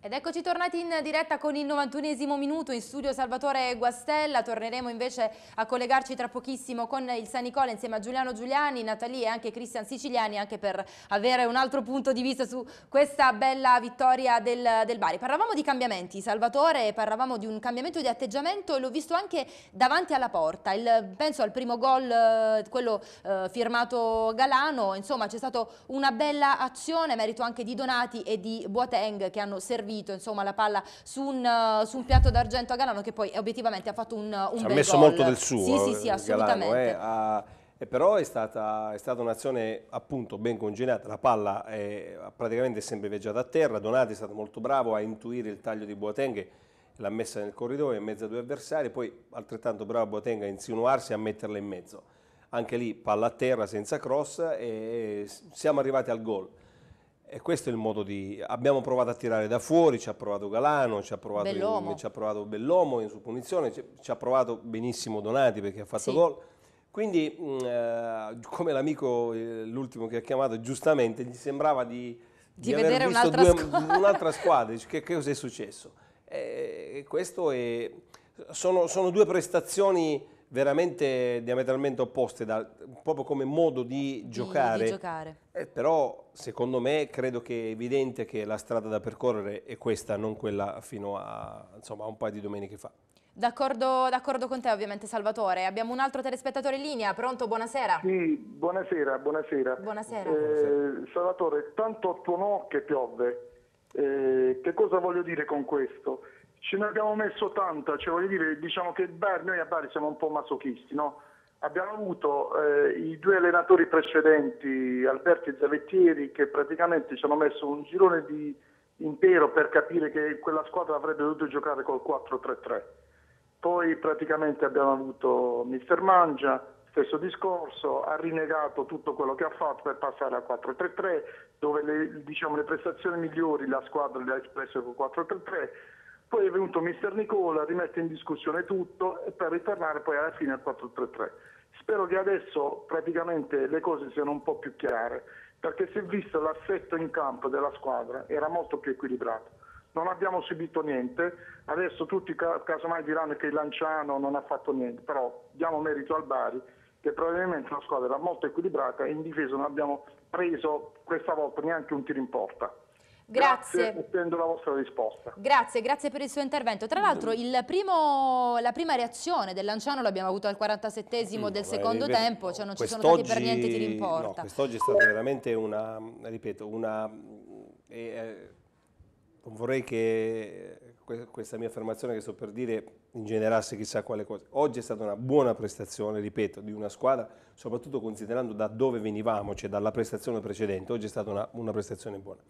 Ed eccoci tornati in diretta con il 91esimo minuto in studio Salvatore Guastella, torneremo invece a collegarci tra pochissimo con il San Nicola insieme a Giuliano Giuliani, Natalie e anche Cristian Siciliani anche per avere un altro punto di vista su questa bella vittoria del, del Bari. Parlavamo di cambiamenti Salvatore, parlavamo di un cambiamento di atteggiamento e l'ho visto anche davanti alla porta, il, penso al primo gol, eh, quello eh, firmato Galano, insomma c'è stata una bella azione, merito anche di Donati e di Boateng che hanno servito servito insomma, la palla su un, uh, su un piatto d'argento a Galano che poi obiettivamente ha fatto un, un ha messo gol. molto del suo. Sì, sì, sì, assolutamente. Galano, eh, ha, e però è stata, stata un'azione appunto ben congegnata, la palla è praticamente sempre viaggiata a terra, Donati è stato molto bravo a intuire il taglio di Boateng, l'ha messa nel corridoio in mezzo a due avversari, poi altrettanto bravo Boateng a insinuarsi e a metterla in mezzo. Anche lì palla a terra senza cross e siamo arrivati al gol. E questo è il modo di... Abbiamo provato a tirare da fuori, ci ha provato Galano, ci ha provato Bellomo, ci ha provato Bellomo in su punizione, ci, ci, ha provato benissimo Donati perché ha fatto sì. gol. Quindi, mm, eh, come l'amico, eh, l'ultimo che ha chiamato, giustamente gli sembrava di, di, di vedere un'altra squadra. Un squadra. Che, che cosa è successo? E, questo è, sono, sono due prestazioni veramente diametralmente opposte, da, proprio come modo di giocare. Di giocare. Eh, però secondo me credo che è evidente che la strada da percorrere è questa, non quella fino a, insomma, a un paio di domeniche fa. D'accordo, con te ovviamente Salvatore. Abbiamo un altro telespettatore in linea, pronto? Buonasera. Sì, buonasera, buonasera. Buonasera. Eh, Salvatore, tanto tuonò che piove. Eh, che cosa voglio dire con questo? Ce ne abbiamo messo tanta, cioè voglio dire, diciamo che Bari, noi a Bari siamo un po' masochisti, no? Abbiamo avuto eh, i due allenatori precedenti, Alberti e Zavettieri, che praticamente ci hanno messo un girone di impero per capire che quella squadra avrebbe dovuto giocare col 4-3-3. Poi praticamente abbiamo avuto Mister Mangia, stesso discorso, ha rinnegato tutto quello che ha fatto per passare al 4-3-3, dove le, diciamo, le prestazioni migliori la squadra le ha espresse col 4-3-3 poi è venuto mister Nicola, rimette in discussione tutto per ritornare poi alla fine al 4-3-3. Spero che adesso praticamente le cose siano un po' più chiare, perché si è visto l'assetto in campo della squadra, era molto più equilibrato. Non abbiamo subito niente, adesso tutti casomai diranno che il Lanciano non ha fatto niente, però diamo merito al Bari che probabilmente la squadra era molto equilibrata e in difesa non abbiamo preso questa volta neanche un tiro in porta. Grazie. grazie. Attendo la vostra risposta. Grazie, grazie per il suo intervento. Tra l'altro la prima reazione del Lanciano l'abbiamo avuto al 47esimo mm, del secondo è, tempo, cioè non ci sono stati per niente tiri in porta. No, quest'oggi è stata veramente una, ripeto, una... Eh, eh, non vorrei che questa mia affermazione che sto per dire ingenerasse chissà quale cosa. Oggi è stata una buona prestazione, ripeto, di una squadra, soprattutto considerando da dove venivamo, cioè dalla prestazione precedente. Oggi è stata una, una prestazione buona.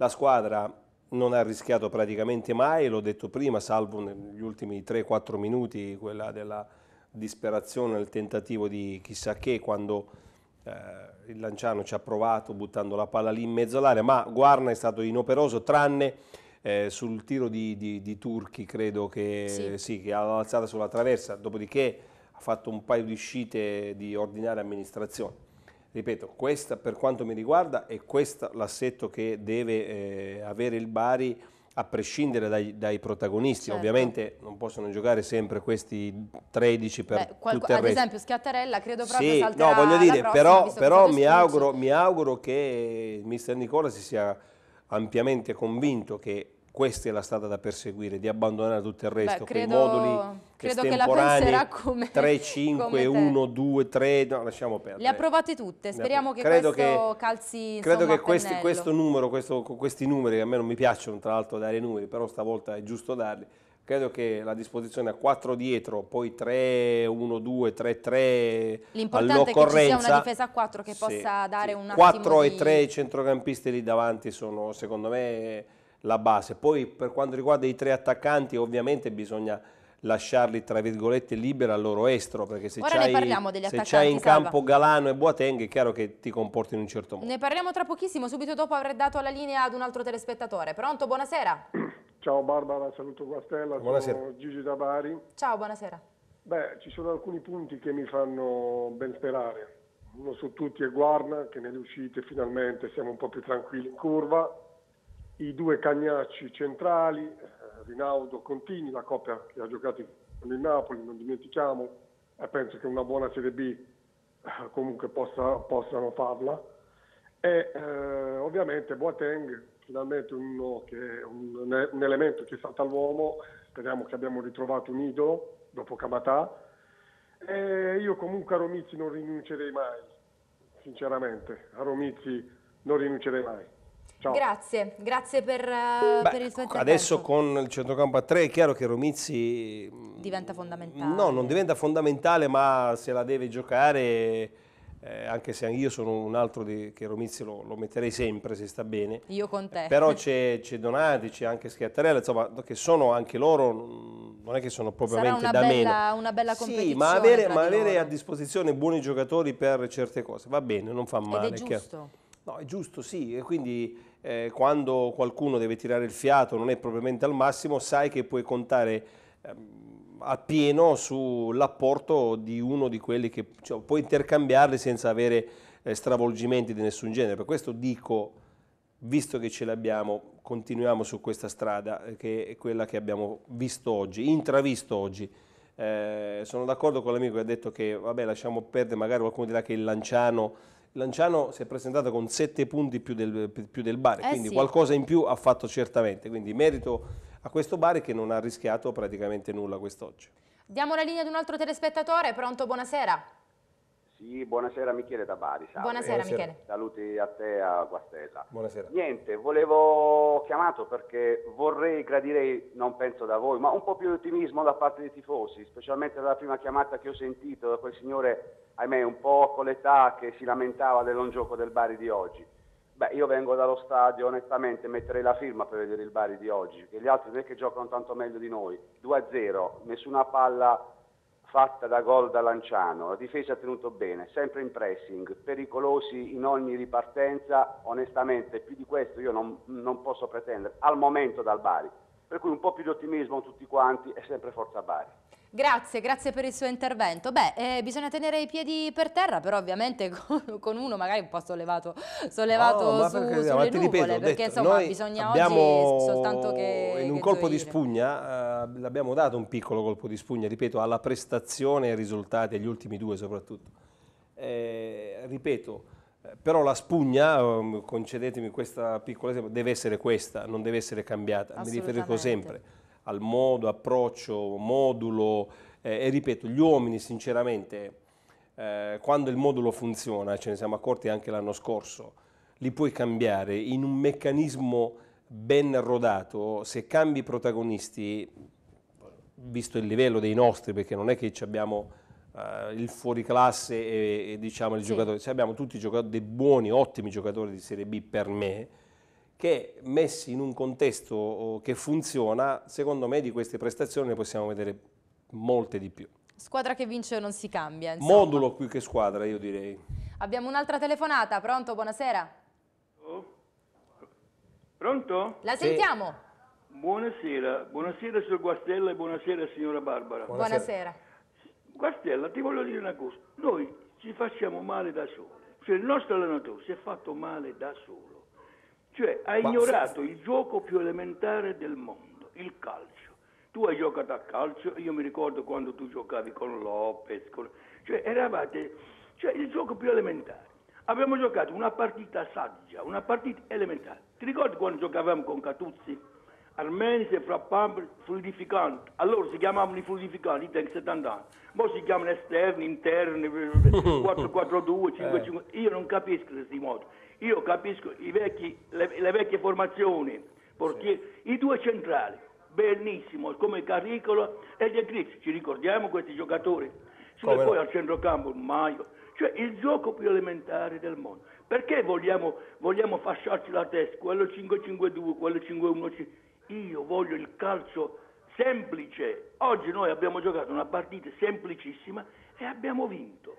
La squadra non ha rischiato praticamente mai, l'ho detto prima, salvo negli ultimi 3-4 minuti, quella della disperazione, il tentativo di chissà che, quando eh, il Lanciano ci ha provato buttando la palla lì in mezzo all'area, ma Guarna è stato inoperoso, tranne eh, sul tiro di, di, di, Turchi, credo che, sì. Sì, che ha alzata sulla traversa, dopodiché ha fatto un paio di uscite di ordinaria amministrazione ripeto, questa per quanto mi riguarda è questo l'assetto che deve eh, avere il Bari a prescindere dai, dai protagonisti, certo. ovviamente non possono giocare sempre questi 13 per Beh, qual, tutto il Ad resto. esempio Schiattarella credo proprio sì, salterà no, voglio dire, prossima, però, però mi, auguro, mi auguro che il mister Nicola si sia ampiamente convinto che questa è la strada da perseguire, di abbandonare tutto il resto, Beh, credo, moduli credo che la penserà come 3, 5, 1, 2, 3, no, lasciamo perdere. Le ha provate tutte, speriamo che credo questo che, calzi Credo insomma, che questi, questo numero, questo, questi numeri, che a me non mi piacciono tra l'altro dare numeri, però stavolta è giusto darli, credo che la disposizione a 4 dietro, poi 3, 1, 2, 3, 3 L'importante è che ci sia una difesa a 4 che sì, possa dare un 4 e 3 centrocampisti lì davanti sono secondo me la base. Poi per quanto riguarda i tre attaccanti ovviamente bisogna lasciarli tra virgolette liberi al loro estro perché se c'hai in campo Galano e Boateng è chiaro che ti comporti in un certo modo. Ne parliamo tra pochissimo, subito dopo avrei dato la linea ad un altro telespettatore. Pronto? Buonasera. Ciao Barbara, saluto Guastella, buonasera. sono Gigi da Bari. Ciao, buonasera. Beh, ci sono alcuni punti che mi fanno ben sperare. Uno su tutti è Guarna, che nelle uscite finalmente siamo un po' più tranquilli in curva i due cagnacci centrali, eh, Rinaudo Contini, la coppia che ha giocato con il Napoli, non dimentichiamo, e penso che una buona Serie B eh, comunque possa, possano farla. E eh, ovviamente Boateng, finalmente uno che, un, un elemento che salta all'uomo, speriamo che abbiamo ritrovato un idolo dopo Kamatà. E io comunque a Romizzi non rinuncerei mai, sinceramente, a Romizzi non rinuncerei mai. Ciao. Grazie, grazie per, uh, Beh, per il suo intervento. adesso con il centrocampo a tre è chiaro che Romizzi diventa fondamentale. No, non diventa fondamentale, ma se la deve giocare, eh, anche se io sono un altro di, che Romizzi lo, lo, metterei sempre se sta bene. Io con te. Però c'è, Donati, c'è anche Schiattarella, insomma, che sono anche loro, non è che sono propriamente da bella, meno. una bella competizione. Sì, ma avere, ma avere a disposizione buoni giocatori per certe cose va bene, non fa male. Ed è giusto. No, è giusto, sì, e quindi eh, quando qualcuno deve tirare il fiato, non è propriamente al massimo, sai che puoi contare eh, appieno sull'apporto di uno di quelli che cioè, puoi intercambiarli senza avere eh, stravolgimenti di nessun genere. Per questo dico, visto che ce l'abbiamo, continuiamo su questa strada, eh, che è quella che abbiamo visto oggi, intravisto oggi. Eh, sono d'accordo con l'amico che ha detto che, vabbè, lasciamo perdere, magari qualcuno dirà che il Lanciano Lanciano si è presentato con 7 punti più del, più del Bari, Eh quindi sì. qualcosa in più ha fatto certamente, quindi merito a questo Bari che non ha rischiato praticamente nulla quest'oggi. Diamo la linea ad un altro telespettatore, pronto, buonasera. Sì, buonasera Michele da Bari. salve. Buonasera, Buonasera. Michele. Saluti a te a Guastella. Buonasera. Niente, volevo chiamato perché vorrei, gradirei, non penso da voi, ma un po' più di ottimismo da parte dei tifosi, specialmente dalla prima chiamata che ho sentito da quel signore, ahimè, un po' con l'età che si lamentava del non gioco del Bari di oggi. Beh, io vengo dallo stadio, onestamente metterei la firma per vedere il Bari di oggi, che gli altri non è che giocano tanto meglio di noi. 2-0, nessuna palla fatta da gol da Lanciano, la difesa ha tenuto bene, sempre in pressing, pericolosi in ogni ripartenza, onestamente più di questo io non, non posso pretendere, al momento dal Bari. Per cui un po' più di ottimismo tutti quanti e sempre forza Bari. Grazie, grazie per il suo intervento. Beh, eh, bisogna tenere i piedi per terra, però ovviamente con, con uno magari un po' sollevato, sollevato ma su, perché- sulle ripeto, nuvole, ho perché detto, insomma bisogna abbiamo oggi soltanto che in un che colpo di gioire. spugna eh, l'abbiamo dato un piccolo colpo di spugna ripeto alla prestazione e ai risultati agli ultimi due soprattutto. Eh, ripeto eh, però la spugna ehm, concedetemi questa piccola esempio deve essere questa non deve essere cambiata. Mi riferisco sempre al modo approccio modulo eh, e ripeto gli uomini sinceramente eh, quando il modulo funziona, ce ne siamo accorti anche l'anno scorso, li puoi cambiare in un meccanismo ben rodato, se cambi protagonisti, visto il livello dei nostri, perché non è che ci abbiamo eh, il fuoriclasse e, e diciamo i Sì. giocatori, ci abbiamo tutti dei buoni, ottimi giocatori di Serie B per me, che messi in un contesto oh, che funziona, secondo me di queste prestazioni ne possiamo vedere molte di più. Squadra che vince non si cambia. insomma. Modulo più che squadra, io direi. Abbiamo un'altra telefonata, pronto? Buonasera. Pronto? La Sì. sentiamo? Buonasera, buonasera signor Guastella e buonasera signora Barbara. Buonasera. Guastella, ti voglio dire una cosa, noi ci facciamo male da soli, cioè il nostro allenatore si è fatto male da solo, cioè ha Ma- ignorato il gioco più elementare del mondo, il calcio. Tu hai giocato a calcio, io mi ricordo quando tu giocavi con Lopez, con- cioè eravate, cioè il gioco più elementare. Abbiamo giocato una partita saggia, una partita elementare. Ti ricordi quando giocavamo con Catuzzi? Armeni si frappavano fluidificanti, allora si chiamavano i fluidificanti, i Tech 70 anni. Ora si chiamano esterni, interni, 4-4-2, 5-5. Io non capisco questi modi. Io capisco i vecchi- le, le vecchie formazioni, portieri, i due centrali, benissimo, come Caricolo e De Crix. Ci ricordiamo questi giocatori? Sì, Come poi no. al centrocampo Maio, cioè il gioco più elementare del mondo. Perché vogliamo, vogliamo fasciarci la testa? Quello 5-5-2, quello 5-1. Io voglio il calcio semplice. Oggi noi abbiamo giocato una partita semplicissima e abbiamo vinto.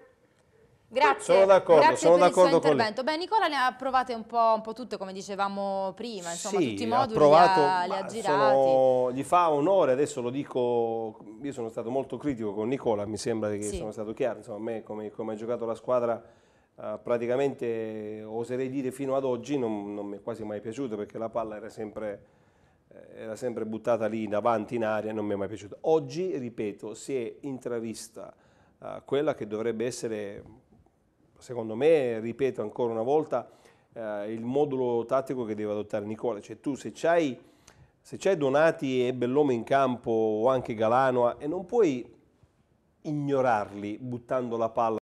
Grazie, Sono d'accordo, sono per il suo d'accordo con lei. intervento. Beh, Nicola ne ha provate un po', un po' tutte, come dicevamo prima, insomma, sì, tutti i moduli provato, li ha, li ha girati. sono- gli fa onore, adesso lo dico, io sono stato molto critico con Nicola, mi sembra che Sì. sono stato chiaro, insomma, a me come, come ha giocato la squadra eh, praticamente oserei dire fino ad oggi non, non mi è quasi mai piaciuto perché la palla era sempre, eh, era sempre buttata lì davanti in aria non mi è mai piaciuto. Oggi, ripeto, si è intravista uh, quella che dovrebbe essere, secondo me, ripeto ancora una volta, uh, il modulo tattico che deve adottare Nicola. Cioè tu se c'hai, se c'hai Donati e Bellome in campo o anche Galano e non puoi ignorarli buttando la palla